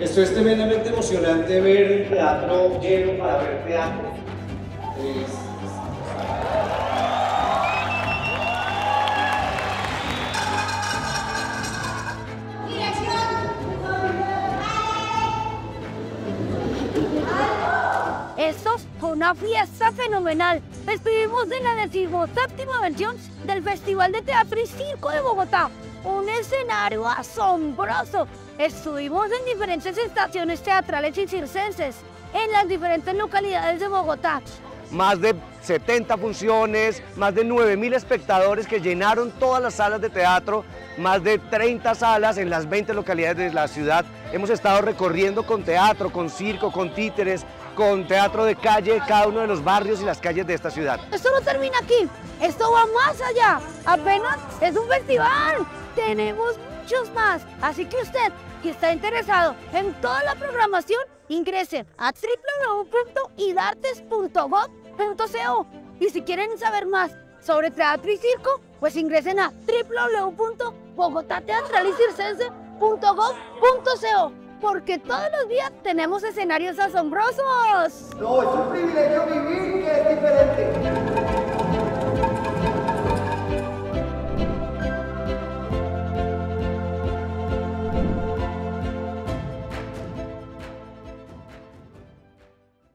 Esto es tremendamente emocionante ver el teatro lleno para ver teatro. Esto fue una fiesta fenomenal. Estuvimos en la decimoséptima versión del Festival de Teatro y Circo de Bogotá. Un escenario asombroso. Estuvimos en diferentes estaciones teatrales y circenses en las diferentes localidades de Bogotá. más de 70 funciones, más de 9.000 espectadores que llenaron todas las salas de teatro, más de 30 salas en las 20 localidades de la ciudad. Hemos estado recorriendo con teatro, con circo, con títeres, con teatro de calle, cada uno de los barrios y las calles de esta ciudad. Esto no termina aquí, esto va más allá. Apenas es un festival, tenemos muchos más. Así que usted que está interesado en toda la programación, ingrese a www.idartes.gov.co. Y si quieren saber más sobre teatro y circo, pues ingresen a www.bogotateatralicircense.gov.co. Porque todos los días tenemos escenarios asombrosos. No, es un privilegio vivir que es diferente.